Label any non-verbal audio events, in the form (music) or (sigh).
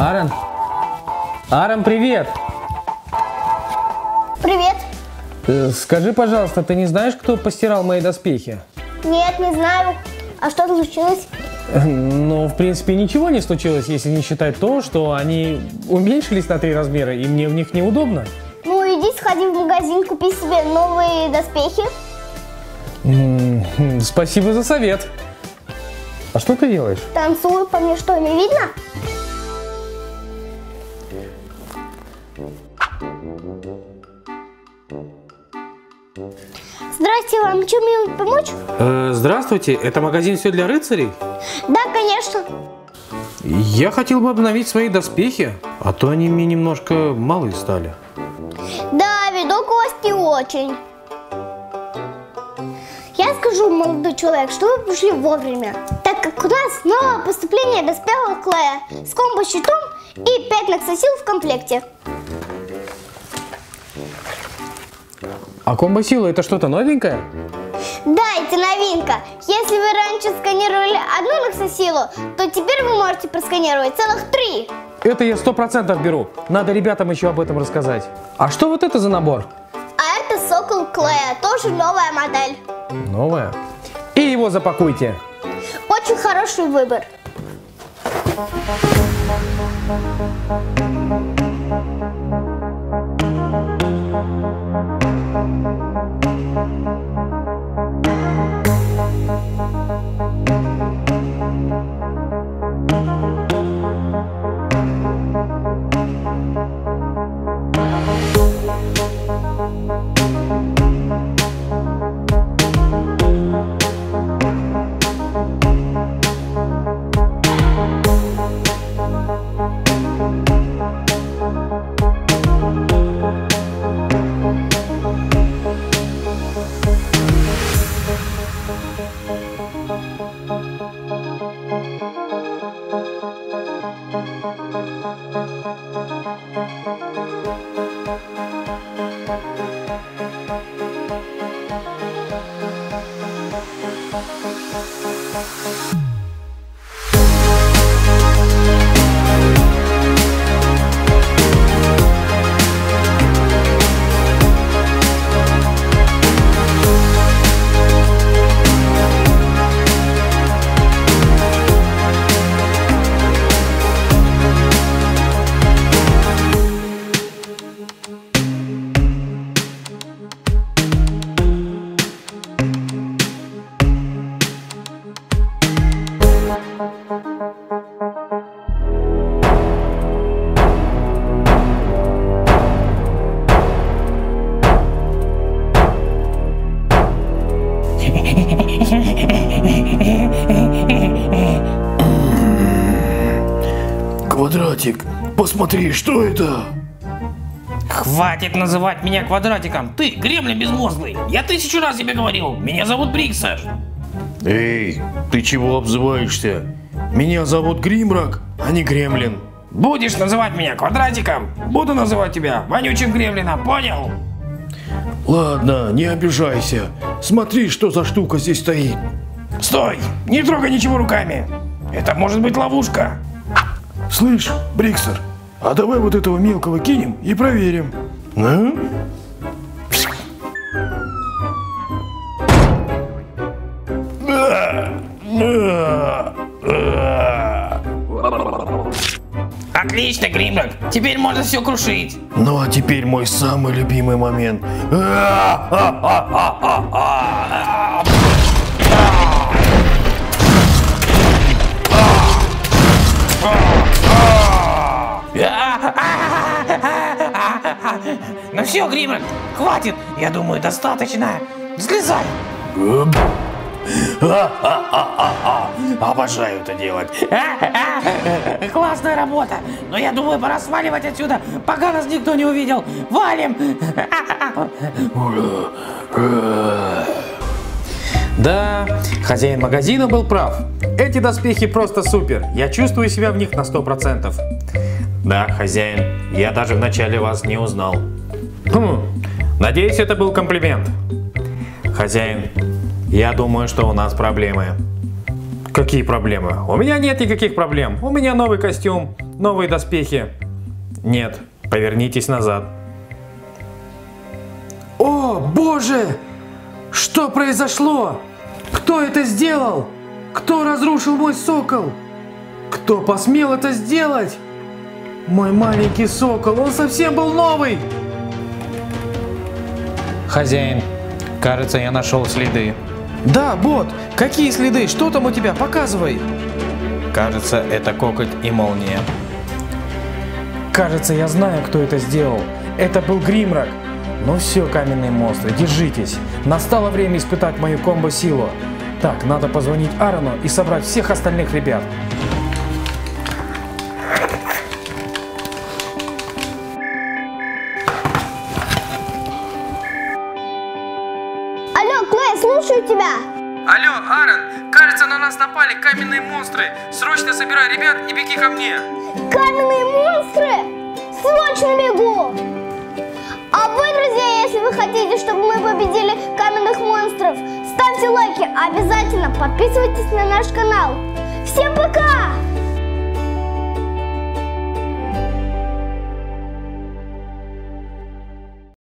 Аарон? Аарон, привет! Привет. Э, Скажи, пожалуйста, ты не знаешь, кто постирал мои доспехи? Нет, не знаю. А что случилось? Э, Ну, в принципе, ничего не случилось, если не считать то, что они уменьшились на три размера, и мне в них неудобно. Ну, иди сходи в магазин, купи себе новые доспехи. М, хм, Спасибо за совет. А что ты делаешь? Танцую, по мне что, не видно? Здрасте, вам чем-нибудь помочь? Э, здравствуйте, это магазин «Все для рыцарей»? Да, конечно. Я хотел бы обновить свои доспехи, а то они мне немножко малые стали. Да, видок у вас не очень. Я скажу, молодой человек, что вы пришли вовремя, так как у нас новое поступление доспехов клея с комбо-щитом и 5 наксосил в комплекте. А комбо-сила это что-то новенькое? Да, это новинка. Если вы раньше сканировали одну наксосилу, то теперь вы можете просканировать целых три. Это я сто процентов беру. Надо ребятам еще об этом рассказать. А что вот это за набор? А это Сокол Клея, тоже новая модель. Новое. И его запакуйте. Очень хороший выбор. Música Квадратик, посмотри, что это? Хватит называть меня квадратиком. Ты гремлин безмозглый. Я тысячу раз тебе говорил. Меня зовут Бриксер. Эй, ты чего обзываешься? Меня зовут Гримрак, а не Гремлин. Будешь называть меня квадратиком, буду называть тебя вонючим гремлином, понял? Ладно, не обижайся. Смотри, что за штука здесь стоит. Стой! Не трогай ничего руками. Это может быть ловушка. Слышь, Бриксер, а давай вот этого мелкого кинем и проверим. А? Отлично, Гримрак. Теперь можно все крушить. Ну а теперь мой самый любимый момент. Ну все, Гримрак, хватит. Я думаю, достаточно. Слезай. (laughs) Обожаю это делать. (laughs) Классная работа. Но я думаю, пора сваливать отсюда, пока нас никто не увидел. Валим. (laughs) Да, хозяин магазина был прав. Эти доспехи просто супер. Я чувствую себя в них на 100%. Да, хозяин, я даже вначале вас не узнал. Хм, надеюсь, это был комплимент. Хозяин, я думаю, что у нас проблемы. Какие проблемы? У меня нет никаких проблем. У меня новый костюм. новые доспехи. Нет, повернитесь назад. О, боже! Что произошло? Кто это сделал? Кто разрушил мой сокол? Кто посмел это сделать? Мой маленький сокол, он совсем был новый! Хозяин, кажется, я нашел следы. Да, бот, какие следы? Что там у тебя? Показывай! Кажется, это коготь и молния. Кажется, я знаю, кто это сделал. Это был Гримрак. Ну все, каменные монстры, держитесь. Настало время испытать мою комбо-силу. Так, надо позвонить Аарону и собрать всех остальных ребят. Слушаю тебя. Алло, Аарон, кажется, на нас напали каменные монстры. Срочно собирай ребят и беги ко мне. Каменные монстры! Срочно бегу! А вы, друзья, если вы хотите, чтобы мы победили каменных монстров, ставьте лайки, обязательно подписывайтесь на наш канал. Всем пока!